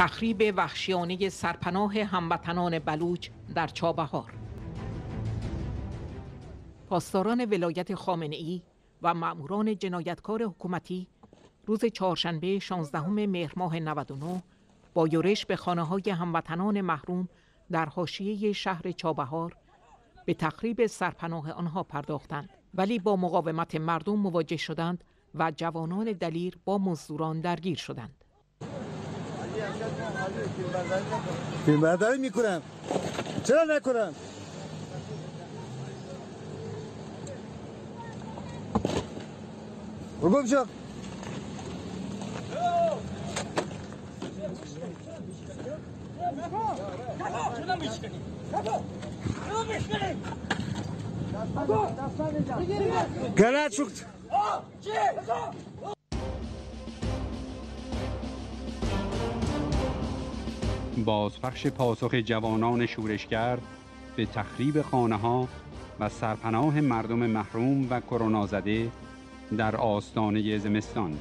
تخریب وحشیانه سرپناه هموطنان بلوچ در چابهار. پاسداران ولایت خامنه ای و مأموران جنایتکار حکومتی روز چهارشنبه 16 مهر ماه 99 با یورش به خانه های هموطنان محروم در حاشیه شهر چابهار به تخریب سرپناه آنها پرداختند. ولی با مقاومت مردم مواجه شدند و جوانان دلیر با مزدوران درگیر شدند. فیلم برداری می‌کنم چرا نکنم بگم شو گلت شد بازپخش پاسخ جوانان شورشگر به تخریب خانه ها و سرپناه مردم محروم و کرونا زده در آستانه زمستان.